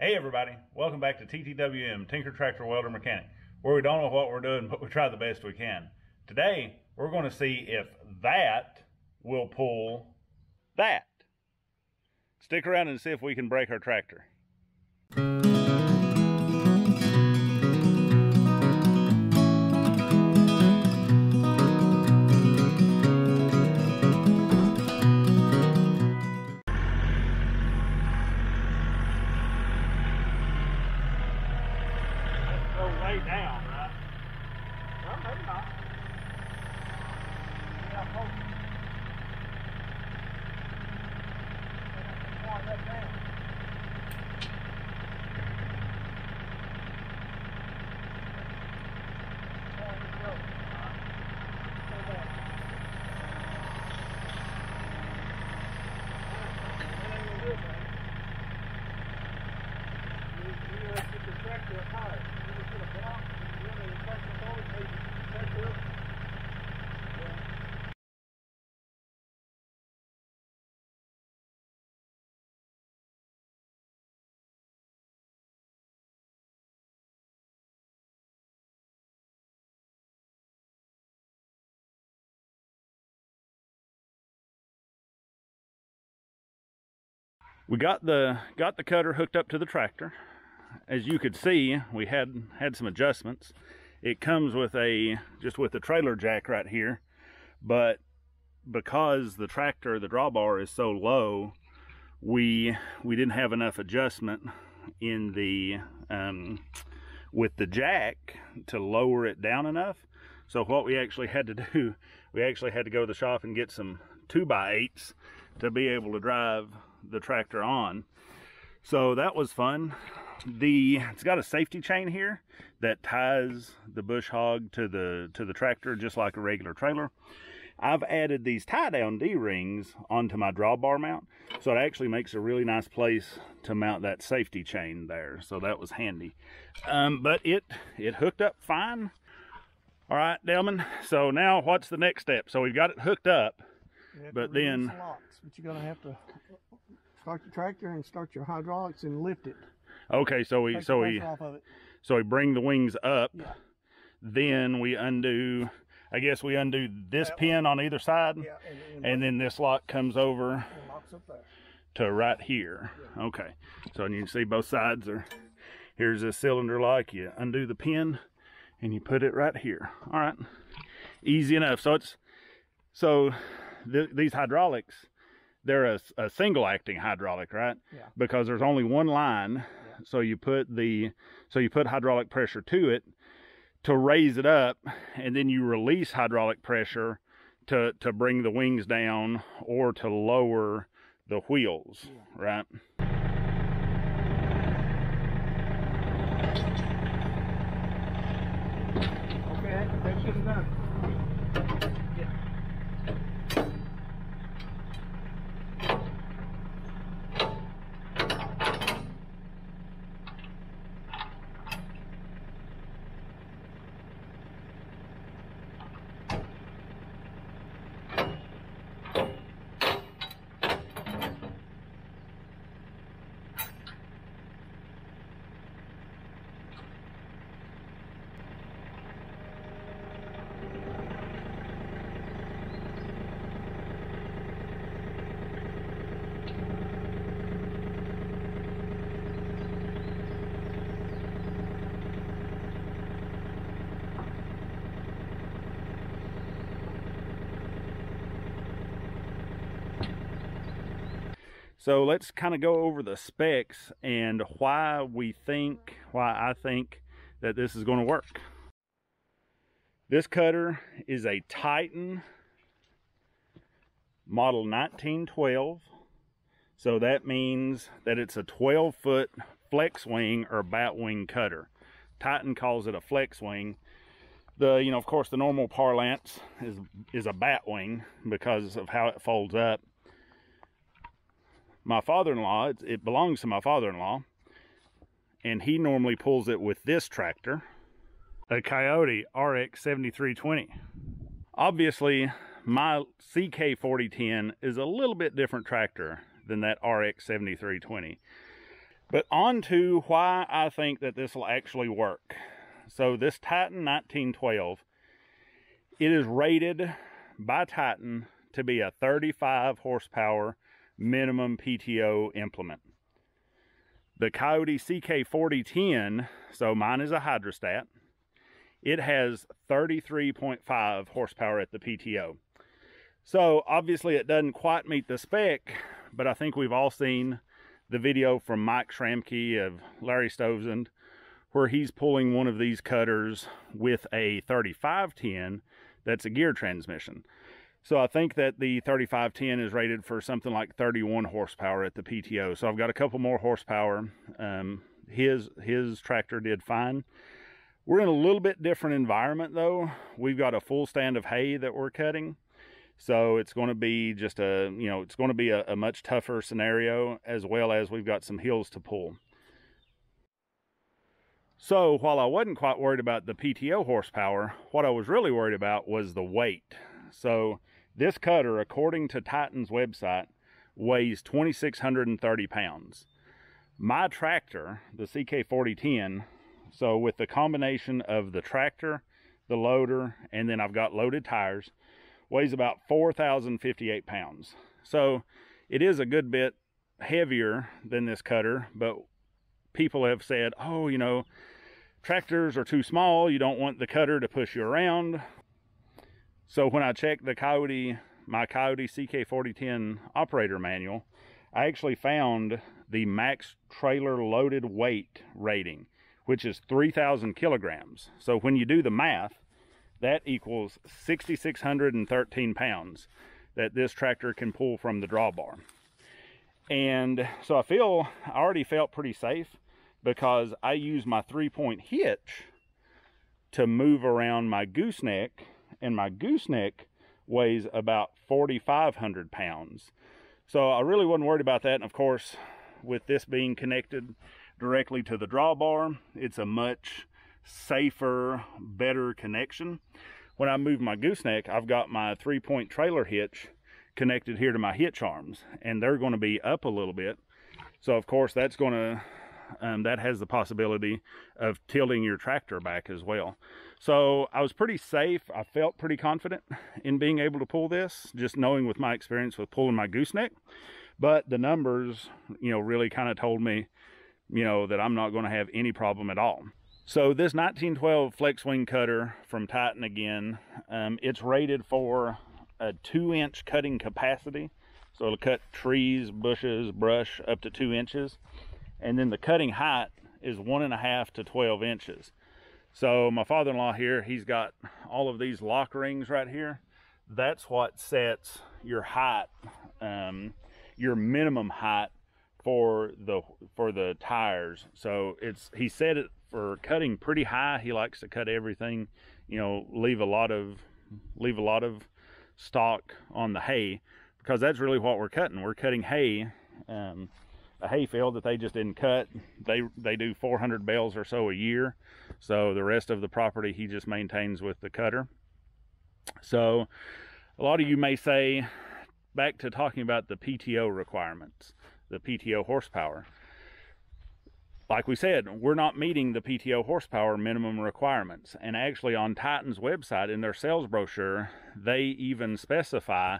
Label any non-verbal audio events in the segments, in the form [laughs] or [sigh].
Hey everybody, welcome back to TTWM, Tinker Tractor Welder Mechanic, where we don't know what we're doing, but we try the best we can. Today, we're going to see if that will pull that. Stick around and see if we can break our tractor. We got the got the cutter hooked up to the tractor. As you could see, we had had some adjustments. It comes with a just with the trailer jack right here, but because the tractor the drawbar is so low, we we didn't have enough adjustment in the um, with the jack to lower it down enough. So what we actually had to do, [laughs] we actually had to go to the shop and get some two by eights to be able to drive the tractor on. So that was fun. The it's got a safety chain here that ties the bush hog to the to the tractor just like a regular trailer. I've added these tie down D-rings onto my drawbar mount, so it actually makes a really nice place to mount that safety chain there. So that was handy. Um, but it it hooked up fine. All right, Delman. So now what's the next step? So we've got it hooked up. But then- locks, but you're gonna have to start your tractor and start your hydraulics and lift it. Okay, so we Take so we of so we bring the wings up. Yeah. Then we undo. I guess we undo this That pin on either side, Yeah, and, and then this lock comes over locks up there. to right here. Okay, so you can see both sides are. Here's a cylinder lock. You undo the pin, and you put it right here. All right, easy enough. So it's so th- these hydraulics, they're a, a single acting hydraulic, right? Yeah. Because there's only one line, so you put the so you put hydraulic pressure to it to raise it up, and then you release hydraulic pressure to to bring the wings down or to lower the wheels, right? Okay, that's good enough. So let's kind of go over the specs and why we think, why I think that this is going to work. This cutter is a Titan model 1912. So that means that it's a 12 foot flex wing or bat wing cutter. Titan calls it a flex wing. The, you know, of course, the normal parlance is is a bat wing because of how it folds up. My father-in-law, it, it belongs to my father-in-law, and he normally pulls it with this tractor, a Kioti RX 7320. Obviously, my CK4010 is a little bit different tractor than that RX 7320. But on to why I think that this will actually work. So this Titan 1912, it is rated by Titan to be a 35 horsepower minimum PTO implement. The Kioti CK4010, so mine is a hydrostat, it has 33.5 horsepower at the PTO. So obviously it doesn't quite meet the spec, but I think we've all seen the video from Mike Schramke of Larry Stovesund where he's pulling one of these cutters with a 3510 that's a gear transmission. So I think that the 3510 is rated for something like 31 horsepower at the PTO. So I've got a couple more horsepower. Um, his his tractor did fine. We're in a little bit different environment though. We've got a full stand of hay that we're cutting. So it's going to be just a, you know, it's going to be a, a much tougher scenario as well as we've got some hills to pull. So while I wasn't quite worried about the PTO horsepower, what I was really worried about was the weight. So this cutter, according to Titan's website, weighs 2,630 pounds. My tractor, the CK4010, so with the combination of the tractor, the loader, and then I've got loaded tires, weighs about 4,058 pounds. So it is a good bit heavier than this cutter, but people have said, oh, you know, tractors are too small. You don't want the cutter to push you around. So when I checked the Kioti, my Kioti CK4010 operator manual, I actually found the max trailer loaded weight rating, which is 3,000 kilograms. So when you do the math, that equals 6,613 pounds that this tractor can pull from the drawbar. And so I feel, I already felt pretty safe because I use my three-point hitch to move around my gooseneck, and my gooseneck weighs about 4,500 pounds. So I really wasn't worried about that. And of course, with this being connected directly to the drawbar, it's a much safer, better connection. When I move my gooseneck, I've got my three-point trailer hitch connected here to my hitch arms, and they're going to be up a little bit. So of course, that's going to um, that has the possibility of tilting your tractor back as well. So I was pretty safe. I felt pretty confident in being able to pull this, just knowing with my experience with pulling my gooseneck. But the numbers, you know, really kind of told me, you know, that I'm not going to have any problem at all. So this 1912 flex wing cutter from Titan again, um, it's rated for a two inch cutting capacity. So it'll cut trees, bushes, brush up to two inches and then the cutting height is one and a half to 12 inches. So my father-in-law here, he's got all of these lock rings right here. That's what sets your height, um, your minimum height for the for the tires. So it's he set it for cutting pretty high. He likes to cut everything, you know, leave a lot of leave a lot of stock on the hay because that's really what we're cutting. We're cutting hay. Um, a hay field that they just didn't cut. They they do 400 bales or so a year. So the rest of the property he just maintains with the cutter. So a lot of you may say, back to talking about the PTO requirements, the PTO horsepower. Like we said, we're not meeting the PTO horsepower minimum requirements. And actually on Titan's website in their sales brochure, they even specify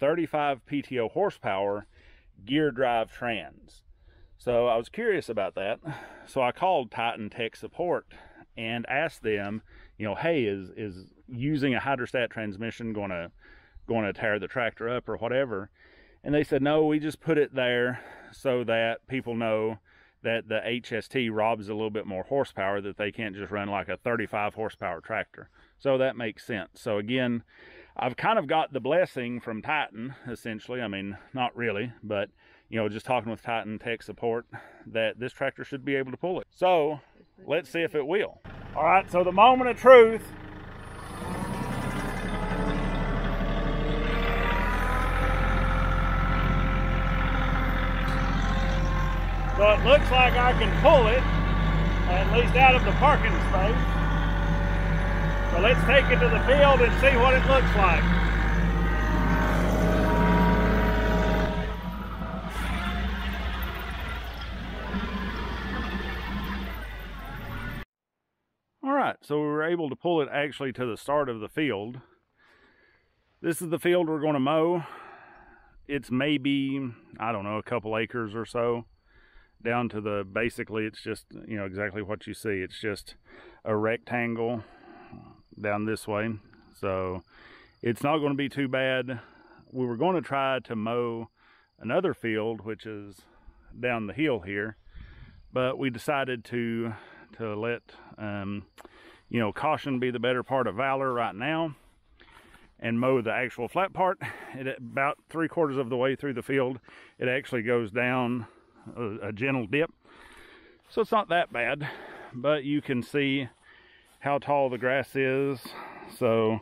35 PTO horsepower gear drive trans. So I was curious about that. So I called Titan Tech Support and asked them, you know, hey, is is using a hydrostat transmission going to going to tear the tractor up or whatever? And they said, no, we just put it there so that people know that the HST robs a little bit more horsepower that they can't just run like a 35 horsepower tractor. So that makes sense. So again, I've kind of got the blessing from Titan, essentially. I mean, not really, but you know, just talking with Titan Tech Support that this tractor should be able to pull it. So let's see if it will. All right, so the moment of truth. So it looks like I can pull it, at least out of the parking space. So let's take it to the field and see what it looks like. So we were able to pull it actually to the start of the field. This is the field we're going to mow. It's maybe, I don't know, a couple acres or so down to the, basically it's just, you know, exactly what you see. It's just a rectangle down this way. So it's not going to be too bad. We were going to try to mow another field, which is down the hill here, but we decided to to let um, you know caution be the better part of valor right now and mow the actual flat part. It about three quarters of the way through the field, it actually goes down a, a gentle dip, so it's not that bad. But you can see how tall the grass is. So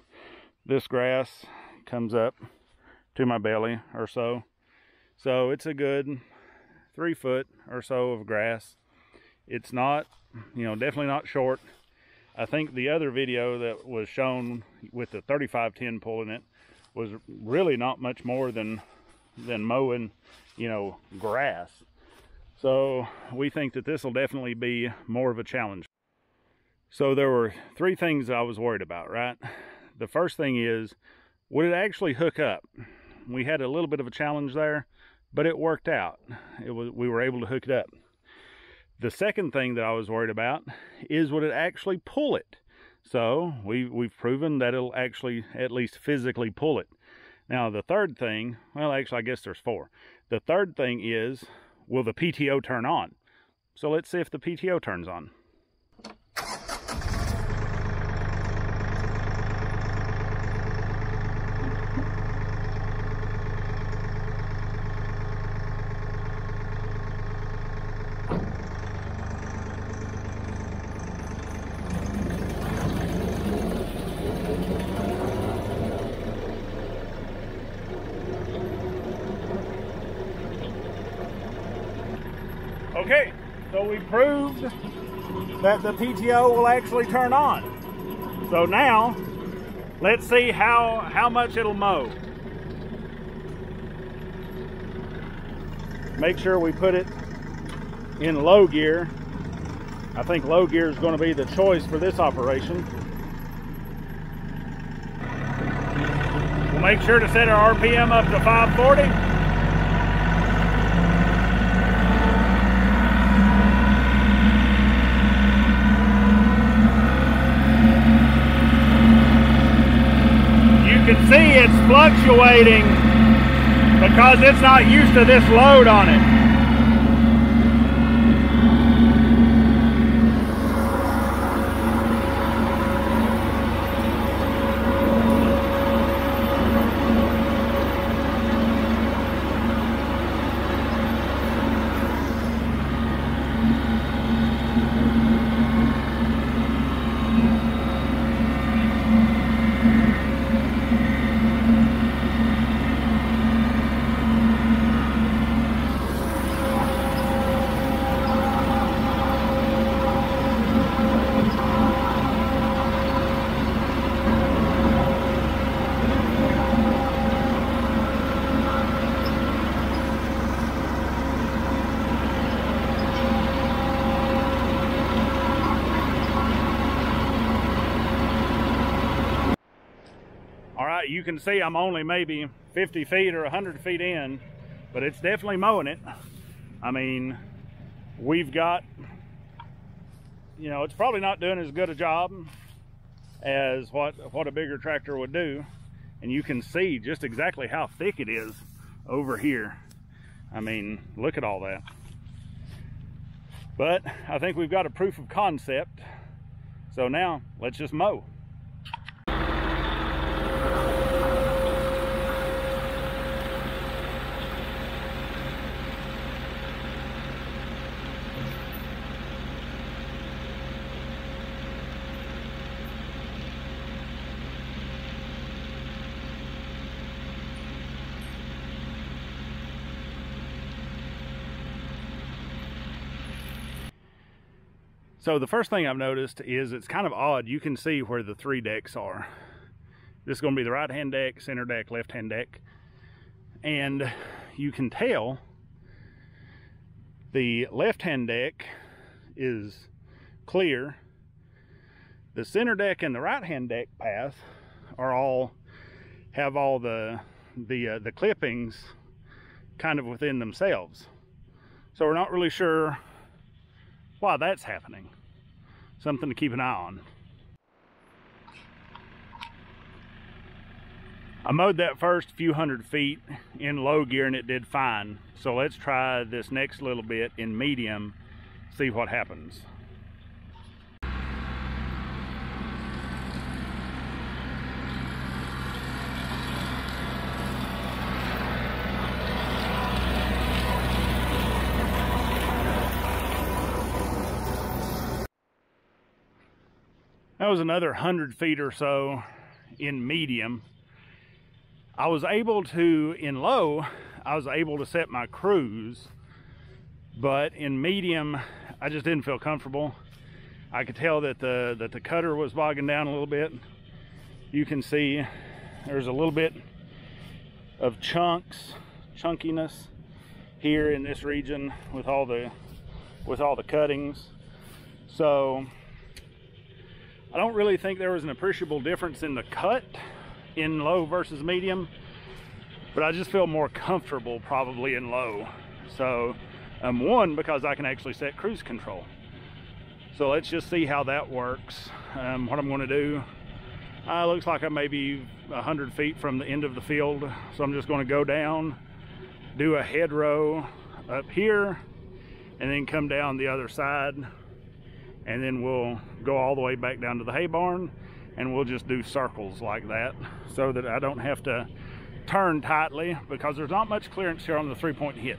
this grass comes up to my belly or so. So it's a good three foot or so of grass. It's not, you know, definitely not short. I think the other video that was shown with the 3510 pulling it was really not much more than than mowing, you know, grass. So we think that this will definitely be more of a challenge. So there were three things I was worried about, right? The first thing is, would it actually hook up? We had a little bit of a challenge there, but it worked out. It was we were able to hook it up. The second thing that I was worried about is would it actually pull it? So we, we've proven that it'll actually at least physically pull it. Now the third thing, well actually I guess there's four. The third thing is, will the PTO turn on? So let's see if the PTO turns on. Okay, so we proved that the PTO will actually turn on. So now, let's see how, how much it'll mow. Make sure we put it in low gear. I think low gear is going to be the choice for this operation. We'll make sure to set our RPM up to 540. You can see it's fluctuating because it's not used to this load on it. All right, you can see I'm only maybe 50 feet or 100 feet in, but it's definitely mowing it. I mean, we've got, you know, it's probably not doing as good a job as what, what a bigger tractor would do. And you can see just exactly how thick it is over here. I mean, look at all that. But I think we've got a proof of concept. So now let's just mow. So the first thing I've noticed is it's kind of odd. You can see where the three decks are. This is going to be the right-hand deck, center deck, left-hand deck. And you can tell the left-hand deck is clear. The center deck and the right hand deck path are all have all the the uh, the clippings kind of within themselves. So we're not really sure why that's happening. Something to keep an eye on. I mowed that first few hundred feet in low gear and it did fine. So let's try this next little bit in medium, see what happens. That was another hundred feet or so in medium. I was able to, in low, I was able to set my cruise, but in medium, I just didn't feel comfortable. I could tell that the that the cutter was bogging down a little bit. You can see there's a little bit of chunks, chunkiness here in this region with all the with all the cuttings. So I don't really think there was an appreciable difference in the cut in low versus medium, but I just feel more comfortable probably in low. So, um, one, because I can actually set cruise control. So let's just see how that works. Um, what I'm gonna do, uh, looks like I'm maybe 100 feet from the end of the field. So I'm just gonna go down, do a head row up here, and then come down the other side and then we'll go all the way back down to the hay barn and we'll just do circles like that so that I don't have to turn tightly because there's not much clearance here on the three-point hitch.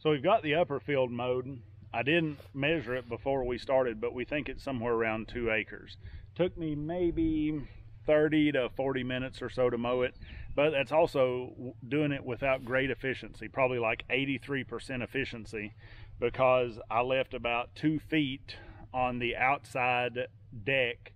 So we've got the upper field mowed. I didn't measure it before we started, but we think it's somewhere around two acres. Took me maybe 30 to 40 minutes or so to mow it, but that's also doing it without great efficiency, probably like 83% efficiency because I left about two feet on the outside deck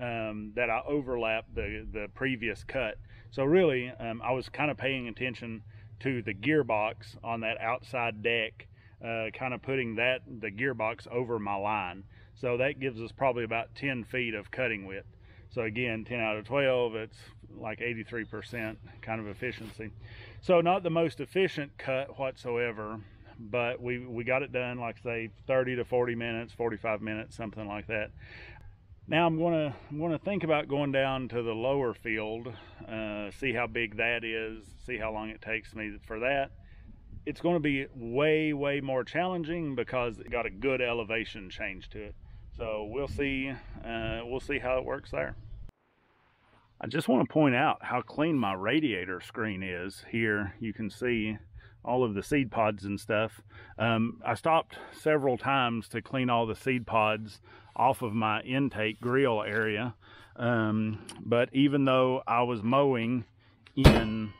um, that I overlapped the, the previous cut. So really, um, I was kind of paying attention to the gearbox on that outside deck, uh, kind of putting that the gearbox over my line. So that gives us probably about 10 feet of cutting width. So again, 10 out of 12, it's like 83% kind of efficiency. So not the most efficient cut whatsoever, but we, we got it done like say 30 to 40 minutes, 45 minutes, something like that. Now I'm gonna I'm gonna think about going down to the lower field, uh, see how big that is, see how long it takes me for that. It's to be way way more challenging because it got a good elevation change to it. So we'll see uh, we'll see how it works there. I just want to point out how clean my radiator screen is here. You can see all of the seed pods and stuff. Um, I stopped several times to clean all the seed pods off of my intake grill area. Um, but even though I was mowing in,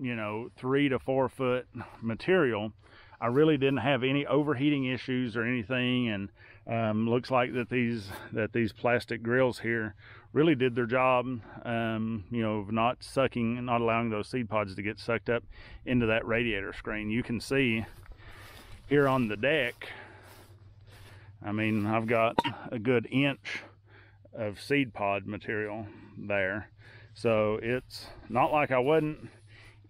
you know, three to four foot material, I really didn't have any overheating issues or anything. And um, looks like that these that these plastic grills here really did their job, um, you know, of not sucking, not allowing those seed pods to get sucked up into that radiator screen. You can see here on the deck, I mean, I've got a good inch of seed pod material there. So it's not like I wasn't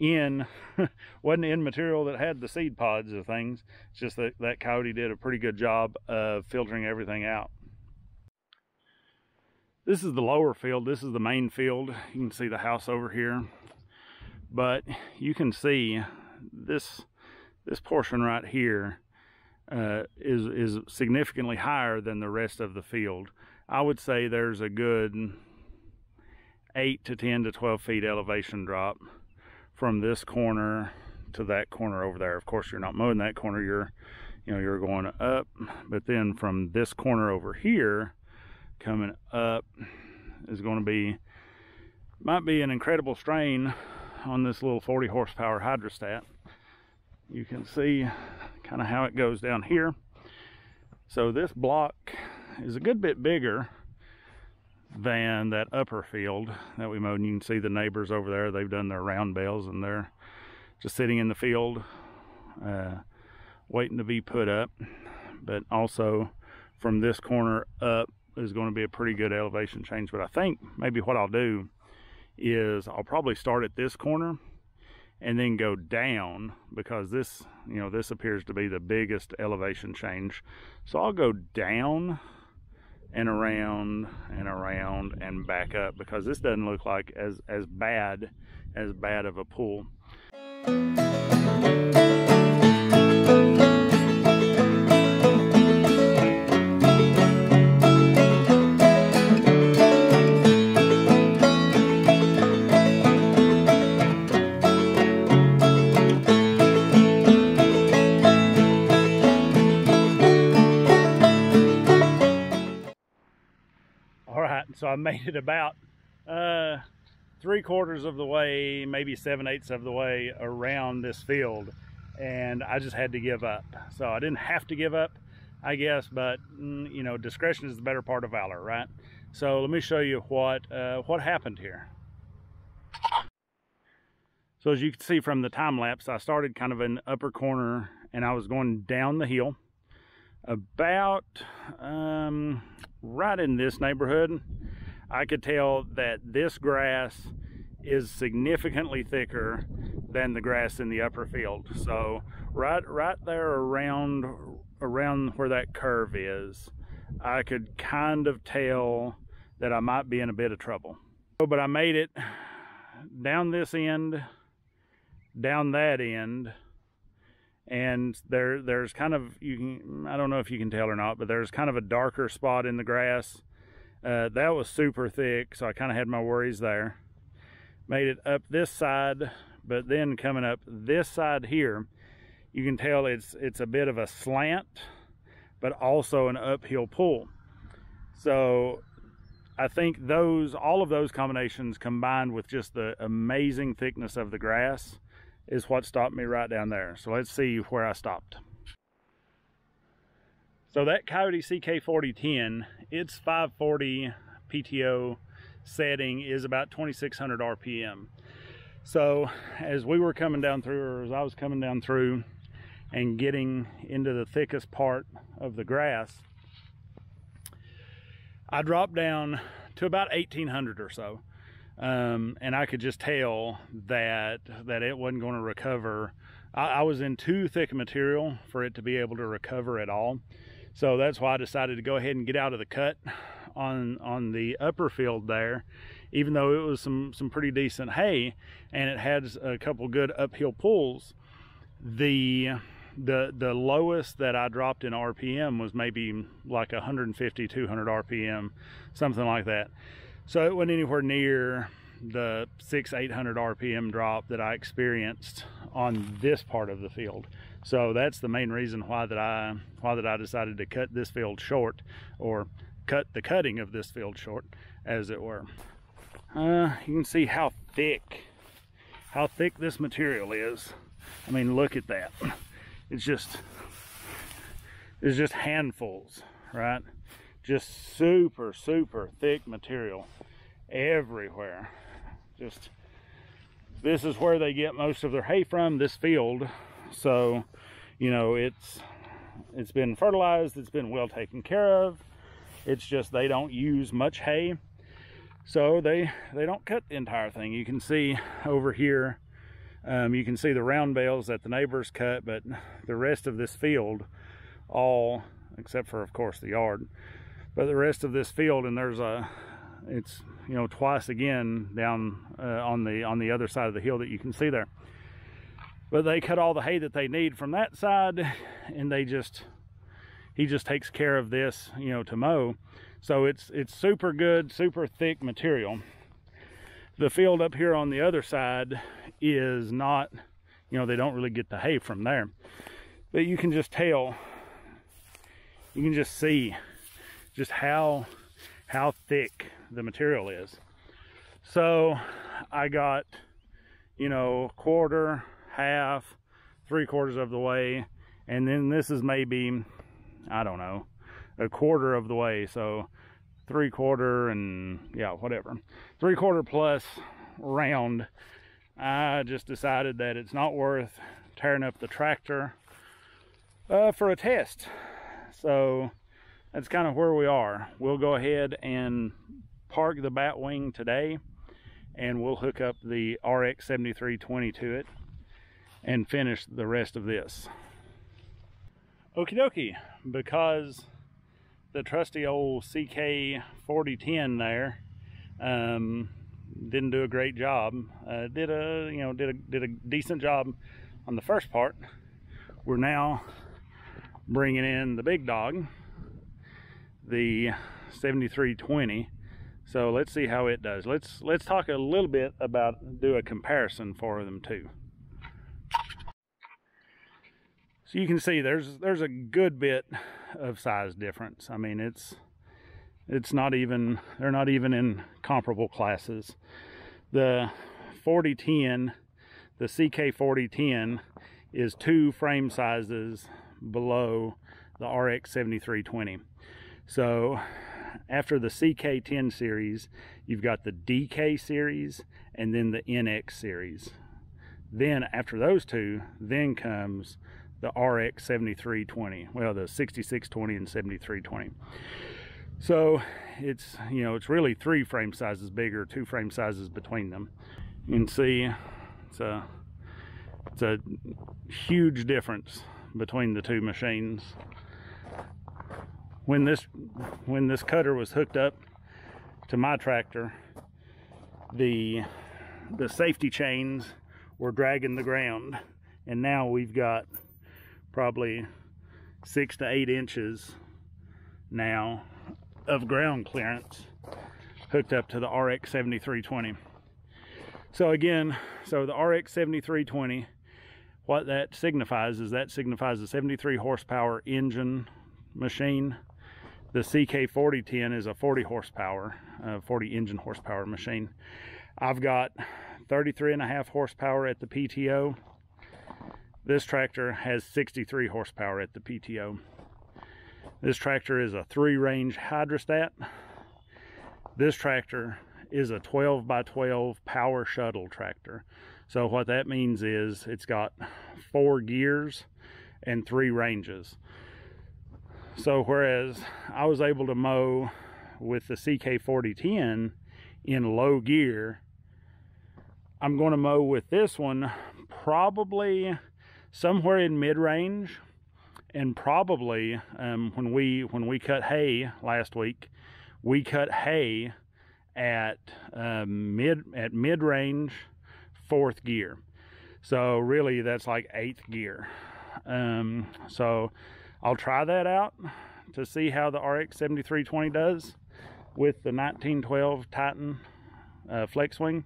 in [laughs] wasn't in material that had the seed pods of things. It's just that that Kioti did a pretty good job of filtering everything out. This is the lower field. This is the main field. You can see the house over here. But you can see this this portion right here uh, is is significantly higher than the rest of the field. I would say there's a good 8 to 10 to 12 feet elevation drop from this corner to that corner over there. Of course, you're not mowing that corner. You're, you know, you're going up. But then from this corner over here, coming up is going to be, might be an incredible strain on this little 40 horsepower hydrostat. You can see kind of how it goes down here. So this block is a good bit bigger than that upper field that we mowed. And you can see the neighbors over there, they've done their round bales and they're just sitting in the field uh, waiting to be put up. But also from this corner up is going to be a pretty good elevation change. But I think maybe what I'll do is I'll probably start at this corner and then go down because this, you know, this appears to be the biggest elevation change. So I'll go down and around and around and back up because this doesn't look like as, as bad as bad of a pull. So I [laughs] made it about uh, three quarters of the way, maybe seven eighths of the way around this field. And I just had to give up. So I didn't have to give up, I guess, but mm, you know, discretion is the better part of valor, right? So let me show you what, uh, what happened here. So as you can see from the time lapse, I started kind of the upper corner and I was going down the hill about um, right in this neighborhood I could tell that this grass is significantly thicker than the grass in the upper field. So right right there around around where that curve is, I could kind of tell that I might be in a bit of trouble. But I made it down this end, down that end, and there there's kind of you can I don't know if you can tell or not, but there's kind of a darker spot in the grass uh, that was super thick, so I kind of had my worries there. Made it up this side, but then coming up this side here, you can tell it's it's a bit of a slant, but also an uphill pull. So I think those all of those combinations combined with just the amazing thickness of the grass is what stopped me right down there. So let's see where I stopped. So that Kioti CK4010, its 540 PTO setting is about 2600 RPM. So as we were coming down through, or as I was coming down through and getting into the thickest part of the grass, I dropped down to about 1800 or so. Um, and I could just tell that that it wasn't going to recover. I, I was in too thick material for it to be able to recover at all. So that's why I decided to go ahead and get out of the cut on on the upper field there, even though it was some some pretty decent hay and it had a couple good uphill pulls. The the the lowest that I dropped in RPM was maybe like 150 200 RPM, something like that. So it wasn't anywhere near the six 800 RPM drop that I experienced on this part of the field. So that's the main reason why that I why that I decided to cut this field short or cut the cutting of this field short as it were. Uh, you can see how thick how thick this material is. I mean look at that. It's just it's just handfuls, right? Just super super thick material everywhere. Just this is where they get most of their hay from this field so, you know, it's it's been fertilized, it's been well taken care of. It's just they don't use much hay. So they they don't cut the entire thing. You can see over here, um, you can see the round bales that the neighbors cut, but the rest of this field, all except for of course the yard, but the rest of this field, and there's a, it's you know twice again down uh, on the on the other side of the hill that you can see there but they cut all the hay that they need from that side and they just he just takes care of this you know to mow. So it's it's super good super thick material. The field up here on the other side is not you know they don't really get the hay from there. But you can just tell you can just see just how how thick the material is. So i got you know quarter half, three quarters of the way, and then this is maybe, I don't know, a quarter of the way. So three quarter and yeah, whatever. Three quarter plus round. I just decided that it's not worth tearing up the tractor uh, for a test. So that's kind of where we are. We'll go ahead and park the Batwing today and we'll hook up the RX 7320 to it and finish the rest of this. Okie dokie, because the trusty old CK 4010 there um, didn't do a great job. Uh, did a you know did a did a decent job on the first part. We're now bringing in the big dog, the 7320. So let's see how it does. Let's let's talk a little bit about do a comparison for them too. So you can see there's there's a good bit of size difference. I mean, it's it's not even they're not even in comparable classes. The 4010, the CK4010 is two frame sizes below the RX 7320. So after the CK10 series, you've got the DK series and then the NX series. Then after those two, then comes the RX 7320, well, the 6620 and 7320. So it's, you know, it's really three frame sizes bigger, two frame sizes between them. You can see it's a, it's a huge difference between the two machines. When this, when this cutter was hooked up to my tractor, the, the safety chains were dragging the ground and now we've got probably six to eight inches now of ground clearance hooked up to the RX 7320. So again, so the RX 7320 what that signifies is that signifies a 73 horsepower engine machine. The CK4010 is a 40 horsepower, uh, 40 engine horsepower machine. I've got 33 and a half horsepower at the PTO. This tractor has 63 horsepower at the PTO. This tractor is a three range hydrostat. This tractor is a 12 by 12 power shuttle tractor. So what that means is it's got four gears and three ranges. So whereas I was able to mow with the CK4010 in low gear, I'm going to mow with this one probably somewhere in mid-range and probably um, when we when we cut hay last week we cut hay at um, mid at mid-range fourth gear. So really that's like eighth gear. Um, so I'll try that out to see how the RX 7320 does with the 1912 Titan uh, flex wing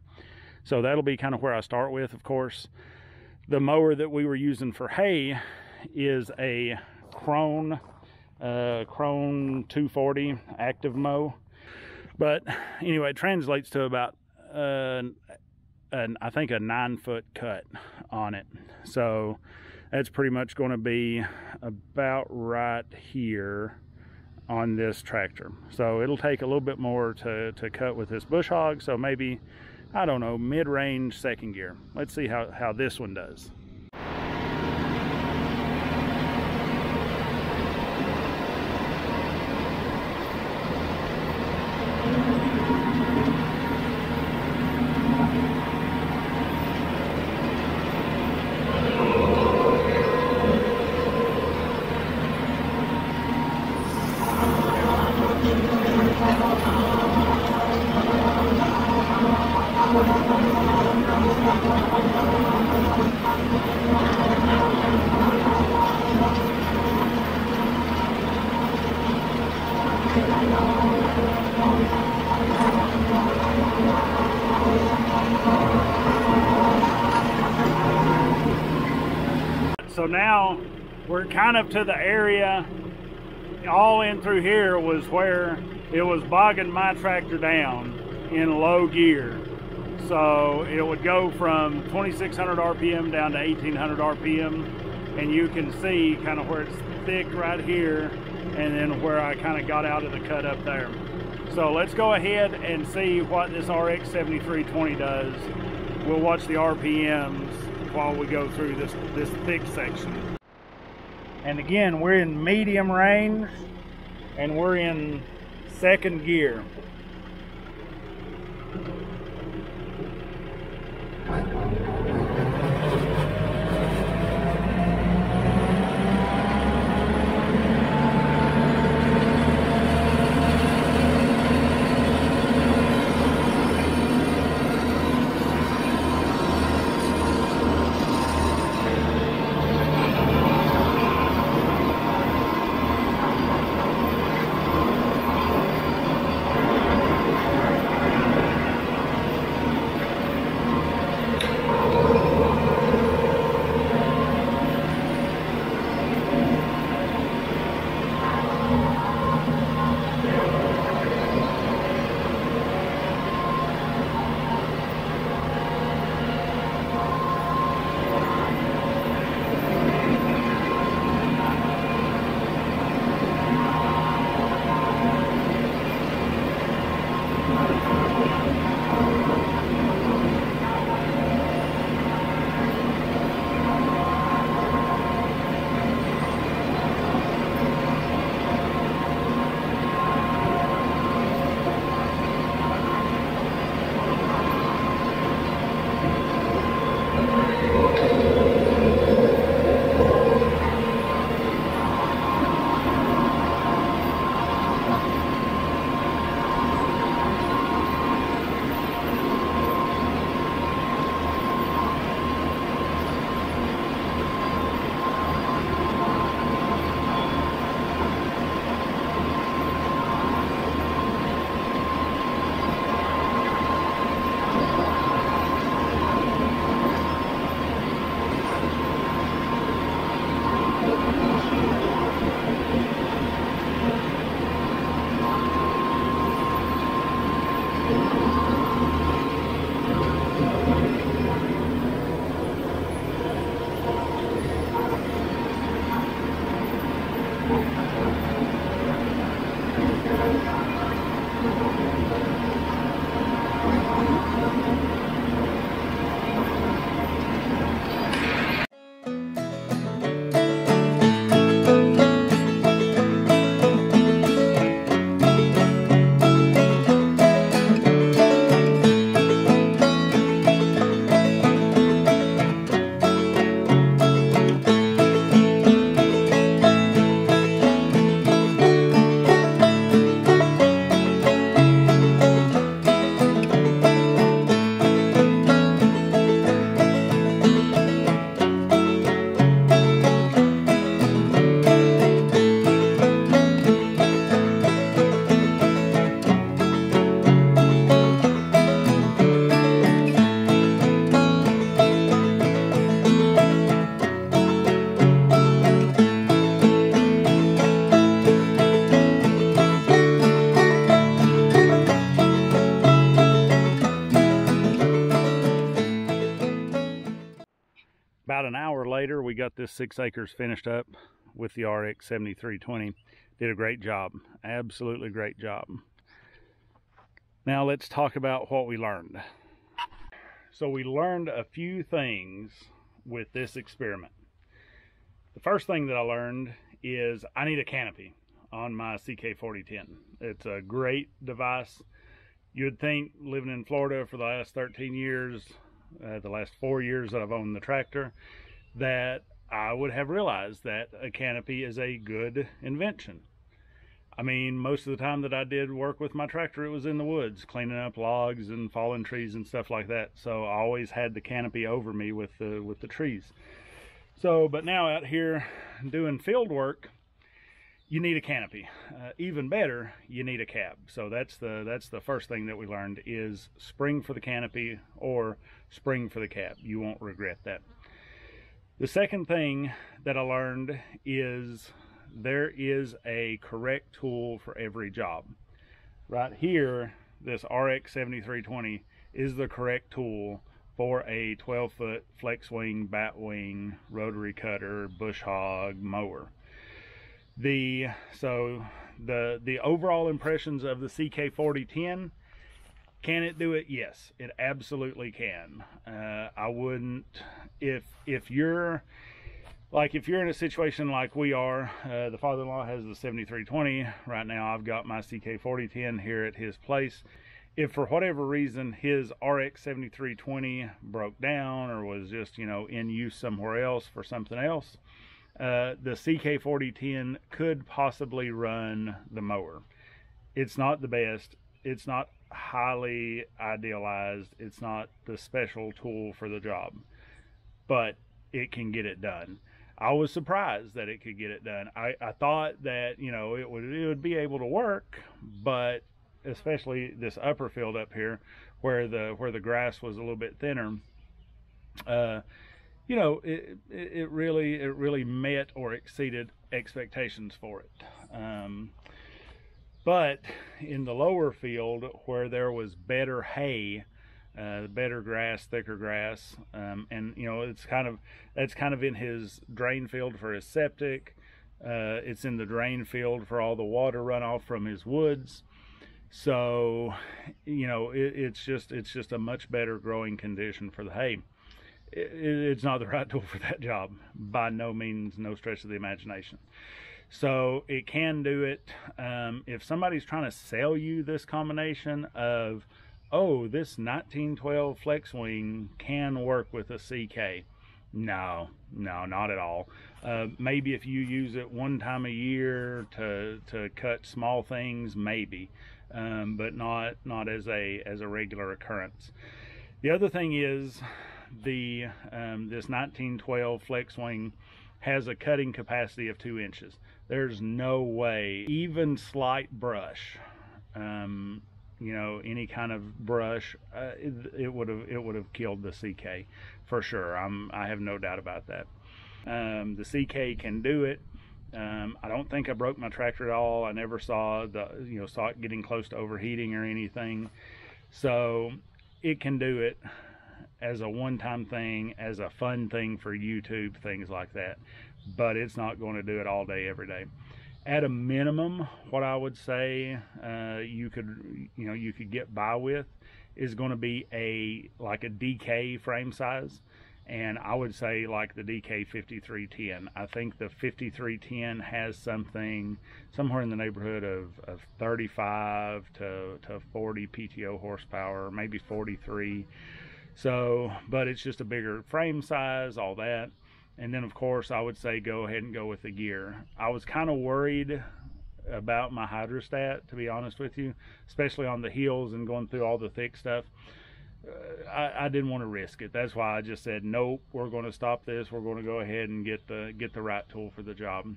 so that'll be kind of where I start with of course the mower that we were using for hay is a Krone, uh, Krone 240 active mow. But anyway, it translates to about, uh, an, I think, a nine foot cut on it. So that's pretty much going to be about right here on this tractor. So it'll take a little bit more to, to cut with this bush hog. So maybe I don't know, mid-range second gear. Let's see how, how this one does. So now we're kind of to the area, all in through here was where it was bogging my tractor down in low gear. So it would go from 2600 RPM down to 1800 RPM. And you can see kind of where it's thick right here and then where I kind of got out of the cut up there. So let's go ahead and see what this RX 7320 does. We'll watch the RPMs while we go through this, this thick section. And again, we're in medium range and we're in second gear. Got this six acres finished up with the RX 7320. Did a great job, absolutely great job. Now let's talk about what we learned. So we learned a few things with this experiment. The first thing that I learned is I need a canopy on my CK4010. It's a great device. You'd think living in Florida for the last 13 years, uh, the last four years that I've owned the tractor, that I would have realized that a canopy is a good invention. I mean, most of the time that I did work with my tractor, it was in the woods, cleaning up logs and fallen trees and stuff like that. So I always had the canopy over me with the with the trees. So, but now out here doing field work, you need a canopy. Uh, even better, you need a cab. So that's the that's the first thing that we learned is spring for the canopy or spring for the cab. You won't regret that. The second thing that I learned is there is a correct tool for every job. Right here, this RX 7320 is the correct tool for a 12 foot flex wing, bat wing, rotary cutter, bush hog, mower. The so the the overall impressions of the CK4010 can it do it? Yes, it absolutely can. Uh, I wouldn't if if you're like if you're in a situation like we are, uh, the father-in-law has the 7320 right now. I've got my CK4010 here at his place. If for whatever reason his RX 7320 broke down or was just you know in use somewhere else for something else, uh, the CK4010 could possibly run the mower. It's not the best. It's not highly idealized. It's not the special tool for the job, but it can get it done. I was surprised that it could get it done. I, I thought that you know it would it would be able to work, but especially this upper field up here, where the where the grass was a little bit thinner, uh, you know, it, it really it really met or exceeded expectations for it. Um, but in the lower field where there was better hay, uh, better grass, thicker grass, um, and you know it's kind of that's kind of in his drain field for his septic. Uh, it's in the drain field for all the water runoff from his woods. So, you know, it, it's just it's just a much better growing condition for the hay it, it's not the right [laughs] tool for that job by no means no stretch of the imagination so it can do it um, if somebody's trying to sell you this combination of oh this 1912 flex wing can work with a ck no no not at all. Uh, maybe if you use it one time a year to to cut small things maybe um, but not not as a as a regular occurrence. The other thing is the um, this 1912 flex wing has a cutting capacity of two inches. There's no way, even slight brush, um, you know, any kind of brush, uh, it would have it would have killed the CK for sure. I'm I have no doubt about that. Um, the CK can do it. Um, I don't think I broke my tractor at all. I never saw the you know saw it getting close to overheating or anything. So it can do it as a one-time thing, as a fun thing for YouTube, things like that. But it's not going to do it all day, every day. At a minimum, what I would say uh, you could, you know, you could get by with is going to be a like a DK frame size, and I would say like the DK 5310. I think the 5310 has something somewhere in the neighborhood of, of 35 to, to 40 PTO horsepower, maybe 43 so, but it's just a bigger frame size, all that. And then, of course, I would say go ahead and go with the gear. I was kind of worried about my hydrostat, to be honest with you, especially on the heels and going through all the thick stuff. Uh, I, I, didn't want to risk it. That's why I just said, nope, we're going to stop this. We're going to go ahead and get the get the right tool for the job.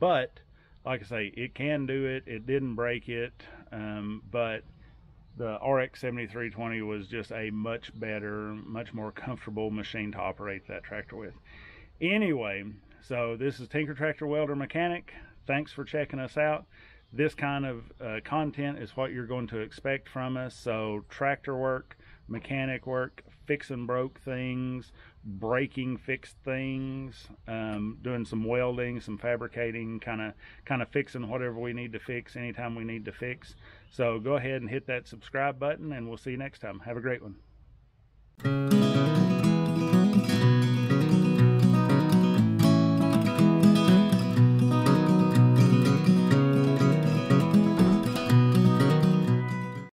But like I say, it can do it. It didn't break it, um, but the RX 7320 was just a much better, much more comfortable machine to operate that tractor with. Anyway, so this is Tinker Tractor Welder Mechanic. Thanks for checking us out. This kind of uh, content is what you're going to expect from us. So tractor work, mechanic work, fixing broke things, breaking fixed things, um, doing some welding, some fabricating, kind of kind of fixing whatever we need to fix anytime we need to fix. So go ahead and hit that subscribe button, and we'll see you next time. Have a great one.